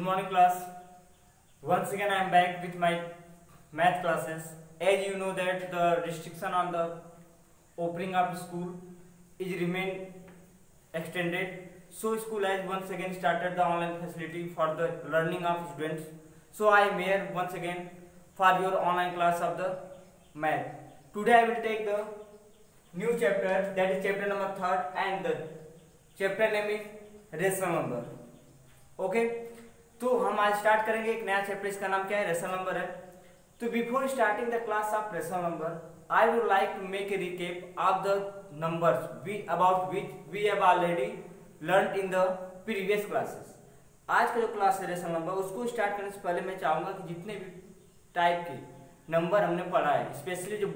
Good morning class. Once again I am back with my math classes. As you know that the restriction on the opening of school is remain extended. So school has once again started the online facility for the learning of students. So I am here once again for your online class of the math. Today I will take the new chapter that is chapter number third and the chapter name is rational number. Okay तो हम आज start करेंगे एक नया chapter इसका नाम क्या है? रेशनल नंबर है। तो before starting the class of rational number I would like to make a recap of the numbers we about which we have already learn in the previous classes आज का जो class है rational number उसको start करने से पहले मैं चाहूँगा कि जितने भी टाइप के नंबर हमने पढ़ा है स्पेशली जो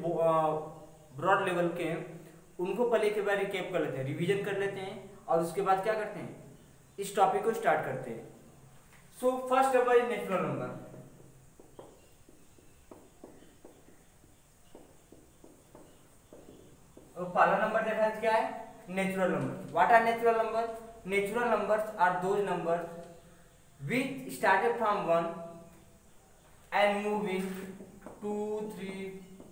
ब्रॉड लेवल के हैं, उनको पहले के बार रिकेप कर लेते हैं रिविजन कर लेते हैं और उसके बाद क्या करते हैं? इस टॉपिक को स्टार्ट करते हैं। So first number is natural number पहला नंबर देखा क्या है? Natural number what are natural number natural numbers are those numbers which started from one and moving two three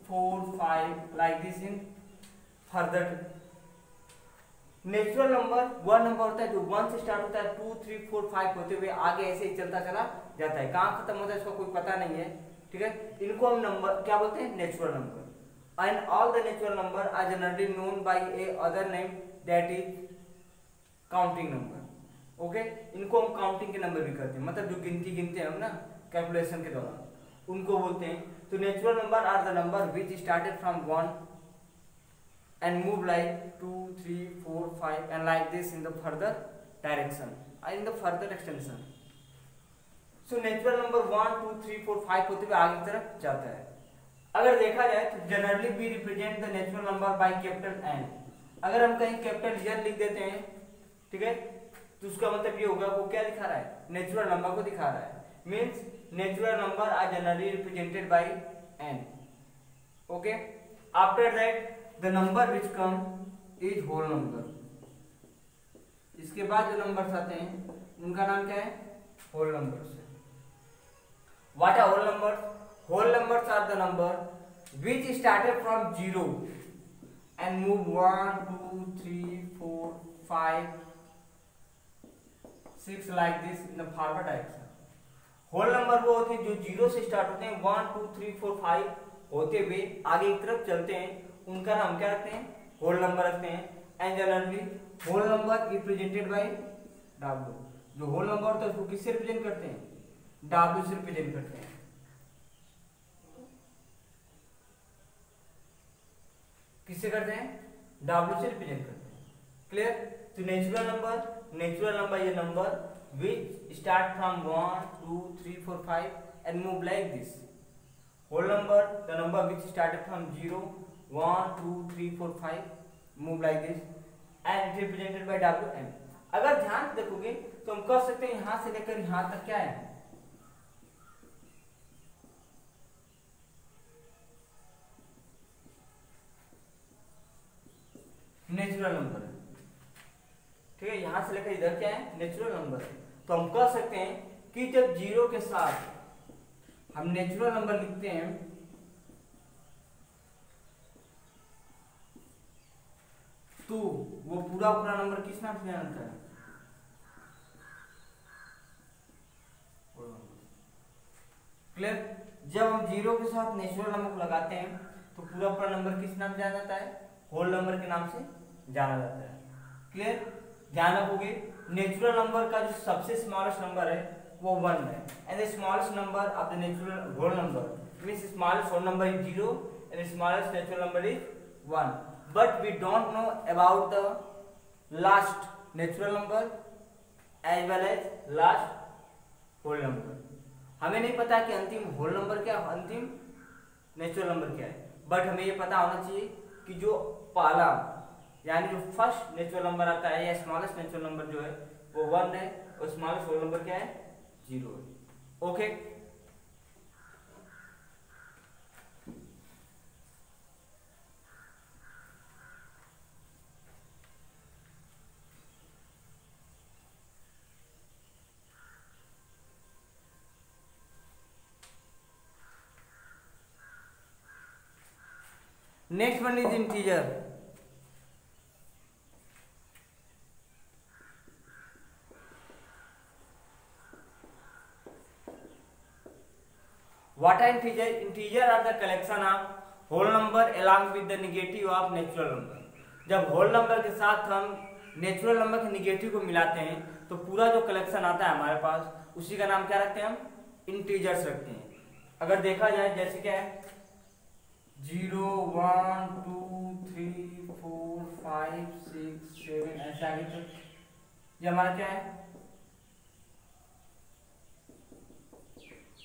four five like this in further natural number one number होता है जो one से start होता है two three four five होते हुए आगे ऐसे ही चलता चला जाता है। कहाँ खत्म होता है इसका कोई पता नहीं है, ठीक है? इनको हम नंबर क्या बोलते हैं? Natural number and all the natural number are generally known by a other name that is counting number okay इनको हम काउंटिंग के नंबर भी करते हैं। मतलब जो गिनती, गिनते हैं हम ना कैलकुलेशन के दौरान। उनको बोलते हैं। तो natural number are the number which started from one and move like 2 3 4 5 and like this in the further direction and in the further extension. So natural number 1 2 3 4 5 होते हुए आगे की तरफ़ जाता है। अगर देखा जाए तो generally we represent the natural number by capital N अगर हम कहीं कैपिटल एन लिख देते हैं, ठीक है तो उसका मतलब ये होगा, वो क्या दिखा रहा है? नेचुरल नंबर को दिखा रहा है। Means natural number are generally represented by N okay after that the number which come is whole number इसके बाद जो नंबर्स आते हैं, उनका नाम क्या है? Whole numbers what are whole numbers whole numbers are the number which started from zero and move one two three four five six like this in forward direction whole number वो होते हैं जो ज़ीरो से स्टार्ट होते हैं one two three four five होते हुए आगे की तरफ़ चलते हैं। उनका नाम क्या रखते हैं? होल नंबर रखते हैं। And generally whole number represented by W जो होल नंबर होता है, उसको किससे रिप्रेजेंट करते हैं? डब्ल्यू से रिप्रेजेंट करते हैं। किससे करते हैं? डब्ल्यू से रिप्रेजेंट करते हैं। क्लियर तो नेचुरल नंबर नेचुरल नंबर ये number which start from one two three four five and move like this whole number the number which started from zero one two three four five move like this and represented by W M अगर ध्यान से देखोगे तो हम कह सकते हैं यहाँ से लेकर यहाँ तक क्या है? नेचुरल नंबर ठीक है, यहाँ से लेकर इधर क्या है? नेचुरल नंबर तो हम कह सकते हैं कि जब ज़ीरो के साथ हम नेचुरल नंबर लिखते हैं तो वो पूरा पूरा नंबर किस नाम से जानता है? क्लियर जब हम ज़ीरो के साथ नेचुरल नंबर को लगाते हैं तो पूरा पूरा नंबर किस नाम से जाना जाता है? होल नंबर के नाम से जाना जाता है। क्लियर ध्यान रखोगे नेचुरल नंबर का जो सबसे स्मॉलेस्ट नंबर है, वो वन है। And smallest number of the natural whole number means smallest whole number is zero and smallest natural number is one but we don't know about the last natural number as well as last whole number. हमें नहीं पता कि अंतिम whole number क्या है, अंतिम natural number क्या है। बट हमें ये पता होना चाहिए कि जो पहला, यानी जो फ़र्स्ट नेचुरल नंबर आता है या स्मॉलेस्ट नेचुरल नंबर जो है, वो वन है, और स्मॉलेस्ट होल नंबर क्या है? ज़ीरो है। Okay next one is integer What are integer? Integer are the collection of whole number along with the negative of natural number. जब होल नंबर के साथ हम नेचुरल नंबर के निगेटिव को मिलाते हैं तो पूरा जो कलेक्शन आता है हमारे पास, उसी का नाम क्या रखते हैं हम इंटीजर्स रखते हैं अगर देखा जाए, जैसे क्या है zero one two three four five six seven ऐसे आगे तक ये हमारा क्या है?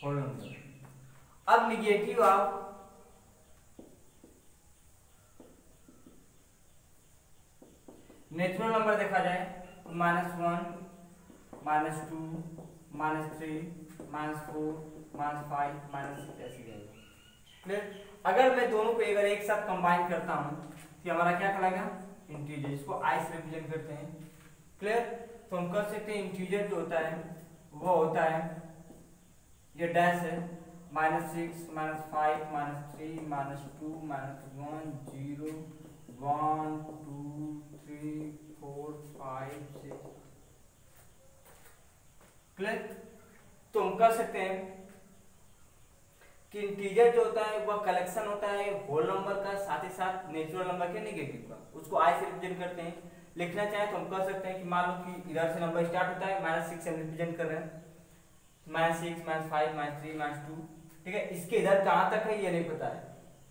होल नंबर अब निगेटिव आप नेचुरल नंबर देखा जाए तो minus one minus two minus three minus four minus five minus six ऐसी जाएगी क्लियर अगर मैं दोनों को अगर एक साथ कंबाइन करता हूँ तो हमारा क्या कहलाएगा? इंटीजर इसको आई से रिप्रेजेंट करते हैं। क्लियर तो हम कर सकते हैं इंटीजर जो होता है, वो होता है, ये डैश है। Minus six minus five minus three minus two minus one zero one two three four five six clear तो हम कर सकते हैं कि इंटीजर जो होता है, वह कलेक्शन होता है होल नंबर का साथ ही साथ नेचुरल नंबर के नेगेटिव का। उसको आई से रिप्रेजेंट करते हैं। लिखना चाहे तो हम कह सकते हैं कि मान लो कि इधर से नंबर स्टार्ट होता है माइनस सिक्स हम रिप्रेजेंट कर रहे हैं। Minus six minus five minus three minus two ठीक है? इसके इधर कहाँ तक है, ये नहीं पता है।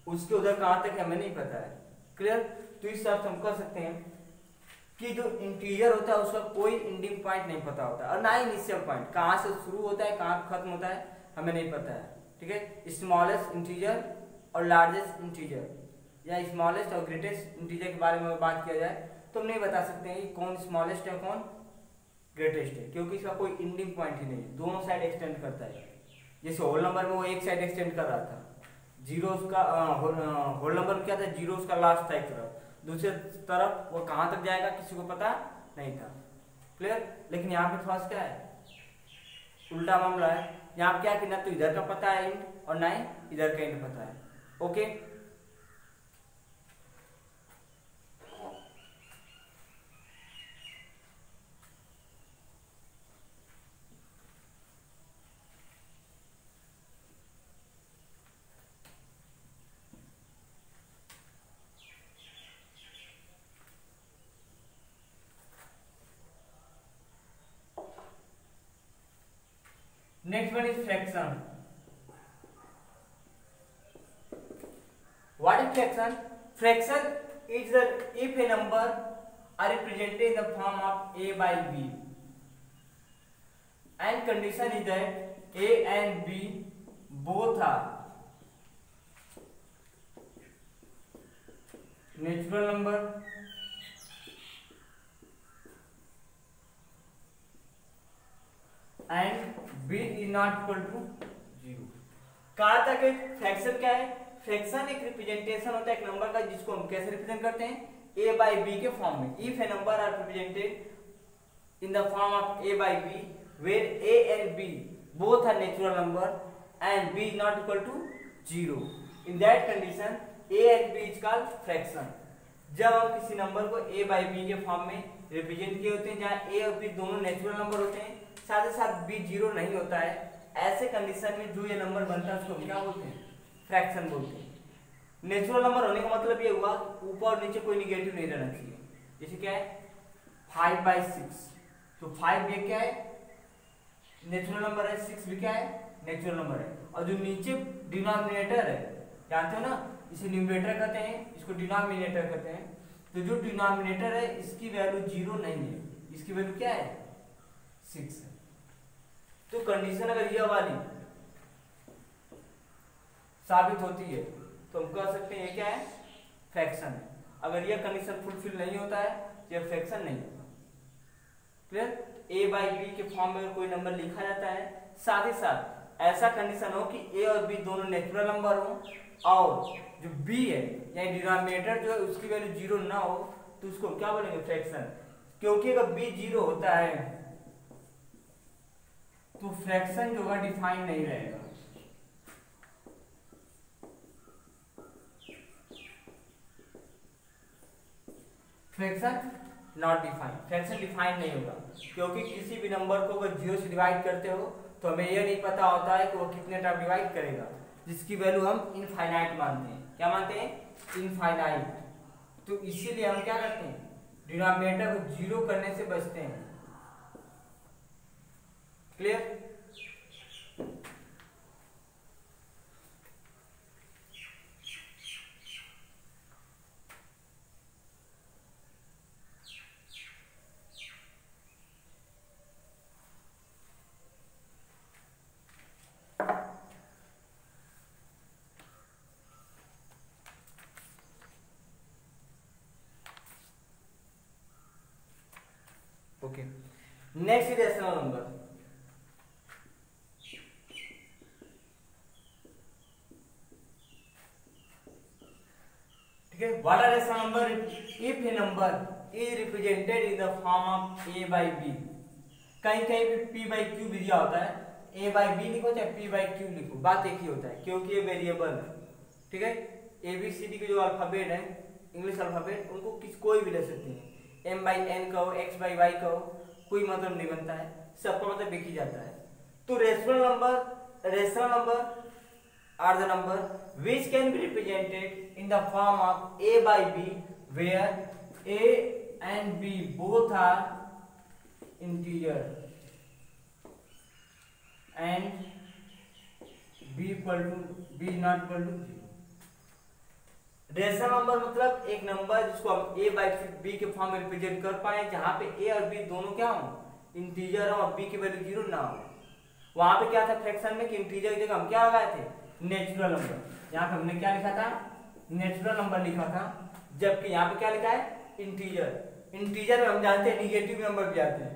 उसके उधर कहाँ तक है, हमें नहीं पता है। क्लियर तो इस हिसाब से हम कह सकते हैं कि जो इंटीरियर होता है, उसका कोई इंडिंग पॉइंट नहीं पता होता। और ना ही इनिशियल पॉइंट कहाँ से शुरू होता है, कहाँ खत्म होता है, हमें नहीं पता है। ठीक है? स्मॉलेस्ट इंटीजर और लार्जेस्ट इंटीजर या स्मॉलेस्ट और ग्रेटेस्ट इंटीजर के बारे में बात किया जाए तो हम नहीं बता सकते हैं कि कौन स्मॉलेस्ट है, कौन ग्रेटेस्ट है, क्योंकि इसका कोई इंडिंग पॉइंट ही नहीं दोनों साइड एक्सटेंड करता है। जैसे होल नंबर में वो एक साइड एक्सटेंड कर रहा था। ज़ीरो उसका होल नंबर क्या था? ज़ीरो उसका लास्ट था एक तरफ़। दूसरे तरफ़ वो कहाँ तक जाएगा, किसी को पता नहीं था। क्लियर लेकिन यहाँ पे थोड़ा क्या है? उल्टा मामला है। यहाँ क्या कि ना तो इधर का पता है इंट और ना ही इधर का इंट पता है। Okay Next one is fraction. What is fraction? Fraction is the if a number are represented in the form of a by b, and condition is that a and b both are natural number and b zero कहा था कि fraction क्या है? Fraction एक representation होता है एक number का, जिसको हम कैसे रिप्रेजेंट करते हैं? A बाई b के फॉर्म में। If a number are represented in the form of a by b, where a and b b zero. In that condition, a and b called fraction. जब हम किसी number को a by b के form में represent किए होते हैं, जहाँ a और b दोनों नेचुरल नंबर होते हैं साथ ही साथ बी ज़ीरो नहीं होता है। ऐसे कंडीशन में जो ये नंबर बनता है उसको क्या बोलते हैं? फ्रैक्शन बोलते हैं। नेचुरल नंबर होने का मतलब ये हुआ ऊपर और नीचे कोई निगेटिव नहीं रहना चाहिए। जैसे क्या है? फाइव बाई सिक्स तो फाइव भी क्या है? नेचुरल नंबर है सिक्स भी क्या है? नेचुरल नंबर है। और जो नीचे डिनोमिनेटर है जानते हो ना? इसे न्यूमिनेटर कहते हैं इसको डिनोमिनेटर कहते हैं। तो जो डिनोमिनेटर है इसकी वैल्यू ज़ीरो नहीं है। इसकी वैल्यू क्या है? सिक्स तो कंडीशन अगर यह वाली साबित होती है तो हम कह सकते हैं ये क्या है? फ्रैक्शन है। अगर यह कंडीशन फुलफिल नहीं होता है यह फ्रैक्शन नहीं होगा क्लियर ए बाई बी के फॉर्म में कोई नंबर लिखा जाता है, साथ ही साथ ऐसा कंडीशन हो कि ए और बी दोनों नेचुरल नंबर हो, और जो बी है, यानी डिनोमिनेटर जो है, उसकी वैल्यू ज़ीरो ना हो तो उसको क्या बोलेंगे? फ्रैक्शन क्योंकि अगर बी ज़ीरो होता है तो फ्रैक्शन जो है डिफाइन नहीं रहेगा। Fraction not defined fraction defined नहीं होगा। क्योंकि किसी भी नंबर को अगर ज़ीरो से डिवाइड करते हो तो हमें यह नहीं पता होता है कि वो कितने टाइम डिवाइड करेगा। जिसकी वैल्यू हम इनफाइनाइट मानते हैं। क्या मानते हैं? इनफाइनाइट तो इसीलिए हम क्या करते हैं? डिनोमिनेटर को ज़ीरो करने से बचते हैं। Clear okay next irrational number ठीक है? What are rational number if a number is represented in the form of a by b कहीं कहीं पे पी बाई क्यू भी दिया होता है। ए बाई बी लिखो चाहे पी बाई क्यू लिखो, बात एक ही होता है, क्योंकि ये वेरिएबल है, ठीक है? ए बी सी डी के जो अल्फ़ाबेट है इंग्लिश अल्फ़ाबेट उनको किस, कोई भी ले सकते हैं। एम बाई एन कहो एक्स बाई वाई कहो, कोई मतलब नहीं बनता है, सबका मतलब एक ही जाता है। तो rational number rational number the number which can be represented in the form of a by b where a and b both are integer and b equal to b not equal to zero rational number मतलब एक number जिसको हम a by B के form में represent कर पाए, जहाँ पे ए और बी दोनों क्या हो? इंटीजर हो और बी की वैल्यू ज़ीरो ना हो। वहाँ पे क्या था? फ्रैक्शन में कि इंटीजर की जगह हम क्या लगाए थे? नेचुरल नंबर यहाँ पे हमने क्या लिखा था? नेचुरल नंबर लिखा था। जबकि यहाँ पे क्या लिखा है? इंटीजर इंटीजर में हम जानते हैं निगेटिव नंबर भी आते हैं।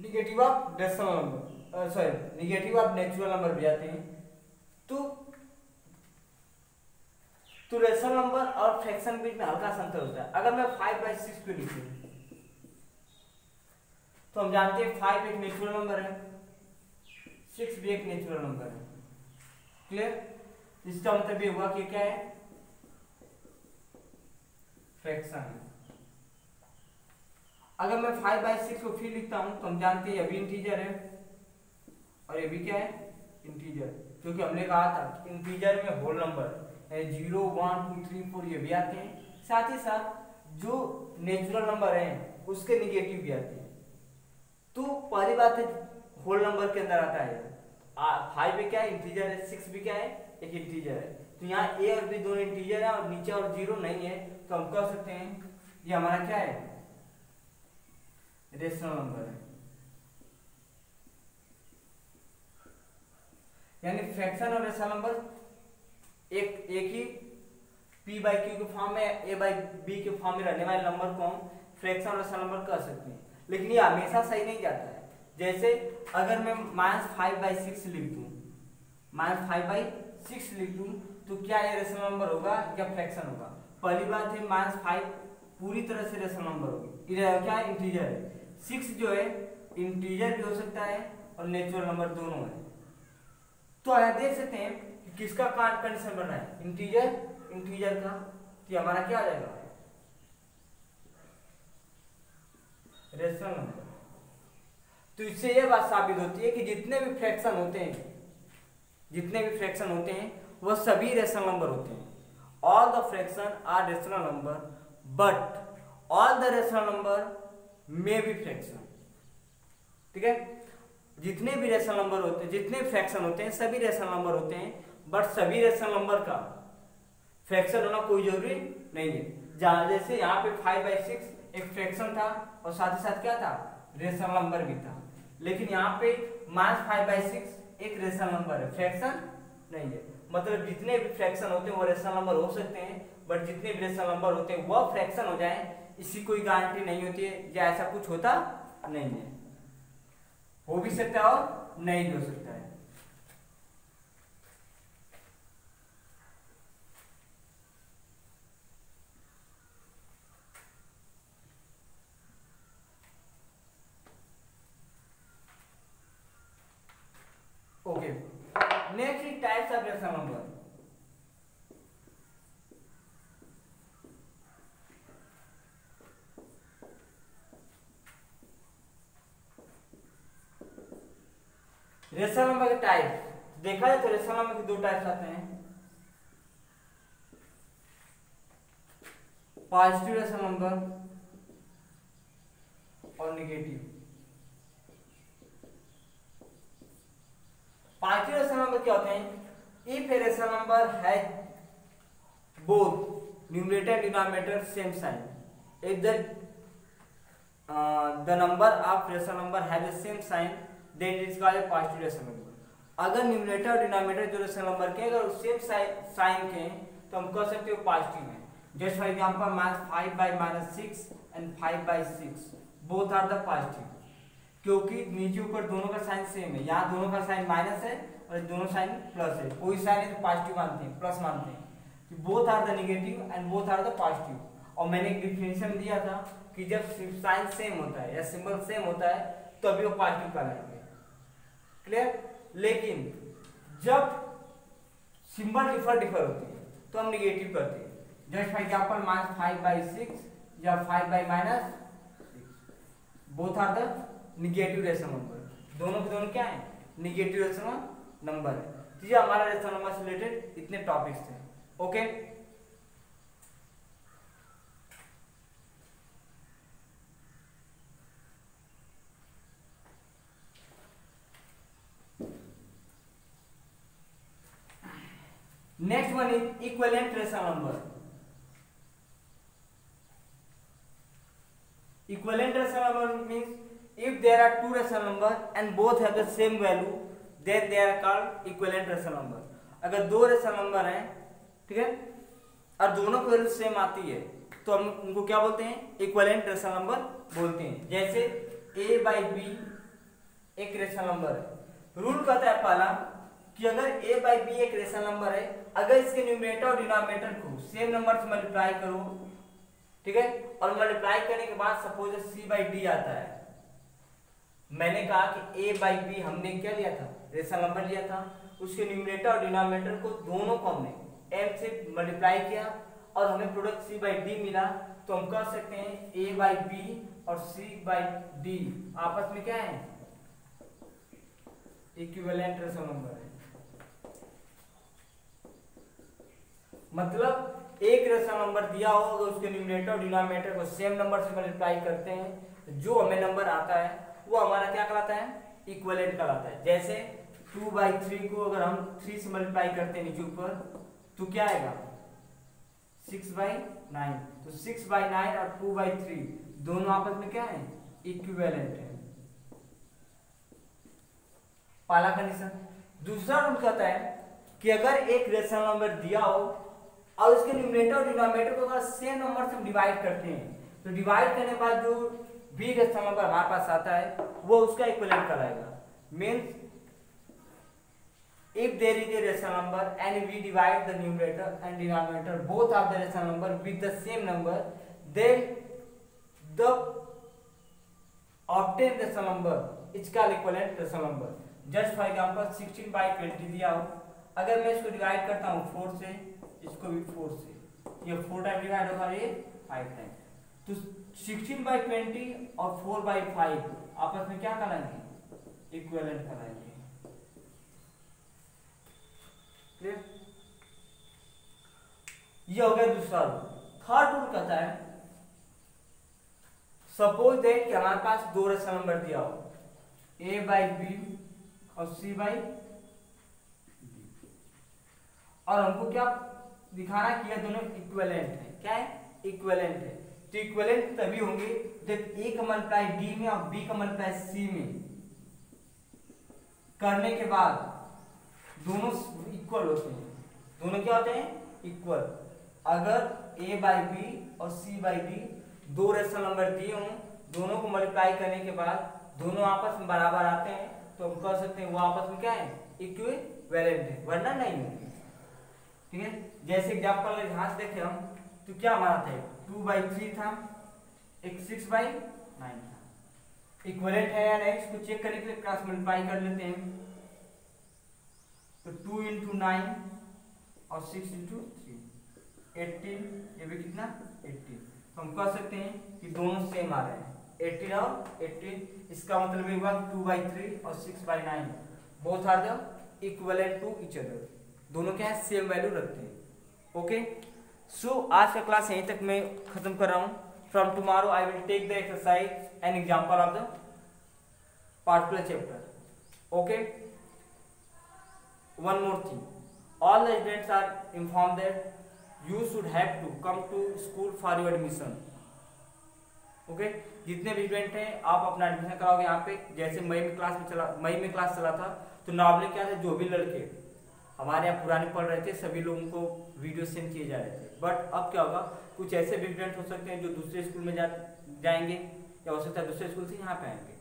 Negative of decimal number sorry negative of natural number भी आते हैं। तो तो रेशनल नंबर और फ्रैक्शन बीच में हल्का अंतर होता है। अगर मैं फाइव बाई सिक्स पे लिखूं तो हम जानते हैं फाइव एक नेचुरल नंबर है सिक्स भी एक नेचुरल नंबर है। क्लियर इसका मतलब ये हुआ कि क्या है? फ्रैक्शन अगर मैं फाइव बाई सिक्स को फिर लिखता हूँ तो हम जानते हैं अभी इंटीजर है। और ये भी क्या है? इंटीजर क्योंकि हमने कहा था इंटीजर में whole number zero one two three four ये भी आते हैं। साथ ही साथ जो नेचुरल नंबर है, उसके निगेटिव भी आते हैं। तो पहली बात है होल नंबर के अंदर आता है। फाइव भी क्या है? इंटीजर है. सिक्स भी क्या है? एक इंटीजर है. तो यहाँ ए और बी दोनों इंटीजर है और नीचे और ज़ीरो नहीं है. तो हम कह सकते हैं, ये हमारा क्या है? रेशनल नंबर है. यानी फ्रैक्शन और रेशनल नंबर एक एक ही p बाई क्यू के फॉर्म में, a बाई बी के फॉर्म में रहने वाले नंबर को हम फ्रैक्शन और रेशनल नंबर कह सकते हैं. लेकिन ये हमेशा सही नहीं जाता जैसे अगर मैं माइनस फाइव बाई सिक्स लिख दूँ माइनस फाइव बाई सिक्स लिख दूँ तो क्या ये रेशनल नंबर होगा? या फ्रैक्शन होगा? पहली बात है माइनस फाइव पूरी तरह से रेशनल नंबर होगी। क्या? इंटीजर है। सिक्स जो है इंटीजर भी हो सकता है और नेचुरल नंबर दोनों है। तो यहाँ देख सकते हैं कि किसका कंडीशन बन रहा है? इंटीजर इंटीजर का। कि हमारा क्या आ जाएगा? रेशनल नंबर तो इससे यह बात साबित होती है कि जितने भी फ्रैक्शन होते हैं, जितने भी फ्रैक्शन होते हैं, वह सभी रेशनल नंबर होते हैं। All the fraction are rational number but all the rational number may be fraction ठीक है? जितने भी रेशनल नंबर होते हैं जितने फ्रैक्शन होते हैं, सभी रेशनल नंबर होते हैं बट सभी रेशनल नंबर का फ्रैक्शन होना कोई ज़रूरी नहीं है। जैसे यहाँ पे फाइव बाई सिक्स एक फ्रैक्शन था, और साथ ही साथ क्या था? रेशनल नंबर भी था। लेकिन यहाँ पे माइनस फाइव बाई सिक्स एक रेशनल नंबर है। फ्रैक्शन नहीं है। मतलब जितने भी फ्रैक्शन होते हैं, वो रेशनल नंबर हो सकते हैं बट जितने भी रेशनल नंबर होते हैं, वह फ्रैक्शन हो जाए। इसकी कोई गारंटी नहीं होती है, या ऐसा कुछ होता नहीं है। हो भी सकता है और नहीं भी हो सकता है Okay. Next is types of rational number. Rational number के टाइप देखा जाए तो रेशनल के दो टाइप्स आते हैं। पॉजिटिव रेशनल नंबर और निगेटिव पॉजिटिव रेशनल नंबर क्या होते हैं? इफ़ ए रेशनल नंबर है both numerator denominator same sign if the number of rational number है the same sign then it is called a positive rational number अगर numerator और denominator जो rational number के अगर सेम साइन के हैं तो हम कह सकते हो पॉजिटिव है। Just for example minus five by minus six and five by six both are the positive क्योंकि नीचे ऊपर दोनों का साइन सेम है। यहाँ दोनों का साइन माइनस है और दोनों साइन प्लस है। कोई साइन है तो पॉजिटिव मानते हैं प्लस मानते हैं। कि both are the negative and both are the positive और मैंने एक डिफिनेशन दिया था कि जब साइन सेम होता है या सिंबल सेम होता है तो अभी वो पॉजिटिव कहलाएँगे। क्लियर लेकिन जब सिंबल डिफर डिफर होती है तो हम निगेटिव करते हैं। Just for example minus five by six या five by minus both are the negative rational number दोनों के दोनों क्या है? निगेटिव रेशनल नंबर है। तो ये हमारा रेशनल नंबर से रिलेटेड इतने टॉपिक्स थे। Okay next one is equivalent rational number equivalent rational number means if there are two rational number and both have the same value then they are called equivalent rational number अगर दो rational number हैं ठीक है और दोनों की value same आती है तो हम उनको क्या बोलते हैं इक्वलेंट रेशनल नंबर बोलते हैं जैसे a बाई बी एक रेशनल नंबर है रूल कहता है पहला कि अगर a बाई बी एक रेशनल नंबर है, अगर इसके न्यूमिनेटर और डिनोमिनेटर को सेम नंबर से मल्टीप्लाई करो, ठीक है? और मल्टीप्लाई करने के बाद सपोज़ सी बाई डी आता है। मैंने कहा कि ए बाई बी हमने क्या लिया था? रेशनल नंबर लिया था। उसके न्यूमिनेटर और डिनोमिनेटर को दोनों को हमने एम से मल्टीप्लाई किया और हमें प्रोडक्ट सी बाई डी मिला। तो हम कह सकते हैं ए बाई बी और सी बाई डी आपस में क्या है? इक्विवेलेंट रेशनल नंबर है। मतलब एक रेशनल नंबर दिया हो तो उसके न्यूमिनेटर और डिनोमिनेटर को सेम नंबर से मल्टीप्लाई करते हैं। जो हमें नंबर आता है, वो हमारा क्या कहलाता है? इक्वलेंट कहलाता है। जैसे टू बाई थ्री को अगर हम थ्री से मल्टीप्लाई करते हैं नीचे ऊपर तो क्या आएगा? सिक्स बाई नाइन तो सिक्स बाई नाइन और टू बाई थ्री दोनों आपस में क्या है? इक्विवेलेंट है। पहला कंडीशन। दूसरा रूल कहता है कि अगर एक रेशनल नंबर दिया हो और इसके न्यूमिनेटर और डिनोमिनेटर को अगर सेम नंबर से हम डिवाइड करते हैं तो डिवाइड करने के बाद जो बी के स्थान पर हमारे पास आता है, वो उसका इक्वलेंट कराएगा means if there is a rational number and we divide the numerator and denominator both of the rational number with the same number then the obtain rational number is call equivalent rational number just for example sixteen by twenty दिया हो। अगर मैं इसको divide करता हूँ four से इसको भी फोर से। ये फोर टाइम डिवाइड होगा ये फाइव टाइम तो सिक्सटीन बाई ट्वेंटी और फोर बाई फाइव आपस में क्या कराएँगे इक्वेलेंट कराएँगे ये हो गया दूसरा रूल थर्ड रूल कहता है सपोज़ दैट कि हमारे पास दो रेशनल नंबर दिया हो। ए बाई बी और सी बाई और हमको क्या दिखाना कि यह दोनों इक्वेलेंट है। क्या है? इक्वेलेंट है। तो इक्वेलेंट तभी होंगे जब ए का मल्टीप्लाई डी में और बी का मल्टीप्लाई सी में। करने के बाद दोनों इक्वल होते हैं। दोनों क्या होते हैं? इक्वल अगर ए बाई बी और सी बाई डी दो रेशनल नंबर दिए हों, दोनों को मल्टीप्लाई करने के बाद दोनों आपस में बराबर आते हैं तो हम कह सकते हैं वो आपस में क्या है? इक्विवेलेंट है। वरना नहीं होंगे। ठीक है? जैसे एग्ज़ाम्पल यहाँ से देखे हम तो क्या हमारा था? टू बाई थ्री था। एक सिक्स बाई नाइन था। इक्वलेंट है या नहीं, इसको चेक करने के लिए क्रॉस मल्टीप्लाई कर लेते हैं। तो टू इंटू नाइन और सिक्स इंटू थ्री एट्टीन ये भी कितना? एट्टीन तो हम कह सकते हैं कि दोनों सेम आ रहे हैं। एट्टीन और एट्टीन इसका मतलब ये हुआ टू बाई थ्री और six by nine both are the equivalent to each other दोनों क्या है सेम वैल्यू रखते हैं। ओके सो आज का क्लास यहीं तक मैं खत्म कर रहा हूँ। From tomorrow I will take the exercise an example of the particular chapter okay one more thing all the students are informed that you should have to come to school for your admission. Okay? जितने भी student हैं, आप अपना admission कराओगे यहाँ पे। जैसे मई में क्लास में चला मई में क्लास चला था तो नॉर्मली क्या था? जो भी लड़के। हमारे यहाँ पुराने पढ़ रहे थे, सभी लोगों को वीडियो सेंड किए जा रहे थे। बट अब क्या होगा? कुछ ऐसे भी स्टूडेंट हो सकते हैं जो दूसरे स्कूल में जा, जाएँगे या हो सकता है दूसरे स्कूल से यहाँ पे आएँगे।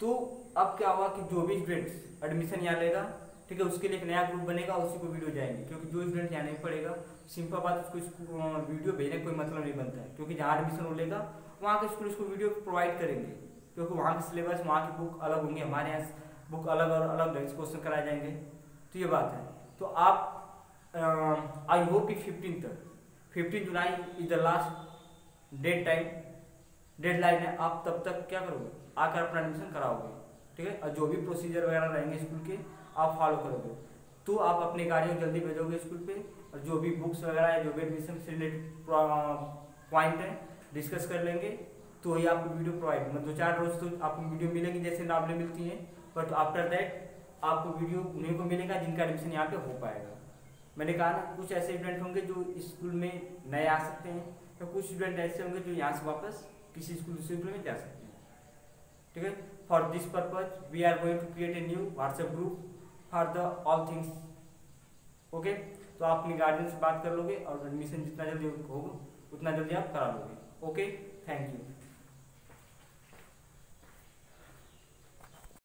तो अब क्या होगा कि जो भी स्टूडेंट्स एडमिशन यहाँ लेगा, ठीक है, उसके लिए एक नया ग्रुप बनेगा, उसी को वीडियो जाएँगे। क्योंकि जो स्टूडेंट यहाँ नहीं पढ़ेगा सिंपल बात, उसको वीडियो भेजने कोई मतलब नहीं बनता है। क्योंकि जहाँ एडमिशन हो लेगा, वहाँ के स्कूल उसको वीडियो प्रोवाइड करेंगे। क्योंकि वहाँ के सिलेबस वहाँ की बुक अलग होंगे, हमारे यहाँ बुक अलग और अलग क्वेश्चन कराए जाएँगे। तो ये बात है। तो आप आई होप कि फिफ्टीन तक fifteen July is the last date time dead है। आप तब तक क्या करोगे? आकर अपना एडमिशन कराओगे, ठीक है? और जो भी प्रोसीजर वगैरह रहेंगे स्कूल के, आप फॉलो करोगे। तो आप अपने गाड़ियों जल्दी भेजोगे स्कूल पे, और जो भी बुक्स वगैरह है, जो भी एडमिशन से रिलेटेड पॉइंट है डिस्कस कर लेंगे। तो ही आपको वीडियो प्रोवाइड मतलब दो चार रोज तो आपको वीडियो मिलेगी, जैसे नॉर्मली मिलती हैं बट आफ्टर दैट आपको वीडियो उन्हीं को मिलेगा, जिनका एडमिशन यहाँ पे हो पाएगा। मैंने कहा ना, कुछ ऐसे स्टूडेंट होंगे जो स्कूल में नए आ सकते हैं तो कुछ स्टूडेंट ऐसे होंगे जो यहाँ से वापस किसी स्कूल दूसरे स्कूल में जा सकते हैं। ठीक है? For this purpose we are going to create a new WhatsApp group for the all things okay तो आप अपने गार्जियन से बात कर लोगे और एडमिशन जितना जल्दी होगा, उतना जल्दी आप करा लोगे। Okay thank you